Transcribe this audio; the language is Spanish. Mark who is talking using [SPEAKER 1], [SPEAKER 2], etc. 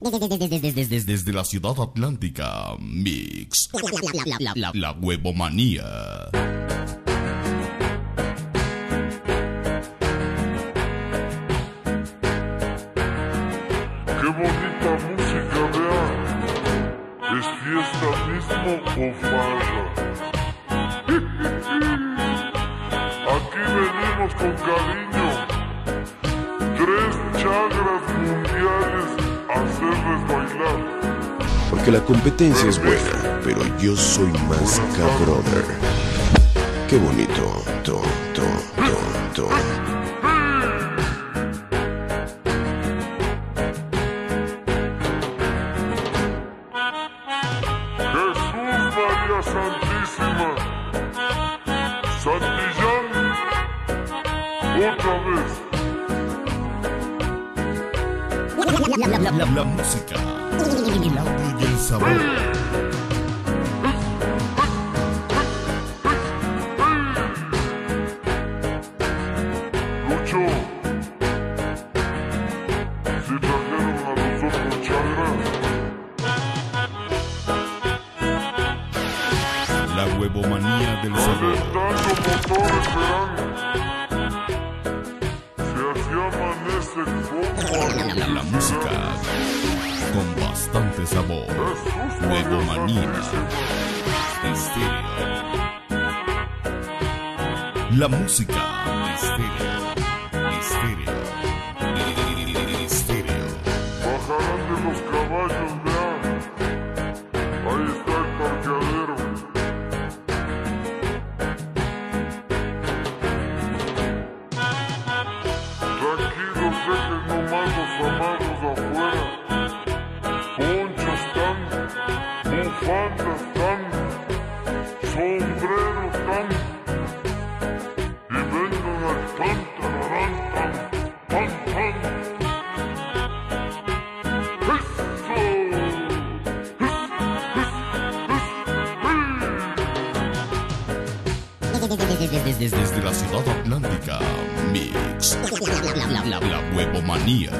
[SPEAKER 1] Desde, desde la ciudad atlántica, Mix. La, la, la, la huevomanía.
[SPEAKER 2] Qué bonita música, vean. ¿Es fiesta mismo o farra? Aquí venimos con
[SPEAKER 3] Porque la competencia es buena, pero yo soy más cabrón. Qué bonito. To, to, to, to.
[SPEAKER 2] Santísima. Santillán. Otra vez.
[SPEAKER 1] La, la, la música. El audio y el sabor.
[SPEAKER 2] Lucho. Si trajeron a los otros chagras.
[SPEAKER 1] La huevomanía del sabor. La, música con bastante sabor. Huevomanía.
[SPEAKER 2] Santísima.
[SPEAKER 1] Estéreo. La música. Estéreo. Estéreo. Estéreo.
[SPEAKER 2] Bajarán de los caballos,
[SPEAKER 1] Desde, la ciudad atlántica, Mix. La, la, la, la, la huevomanía.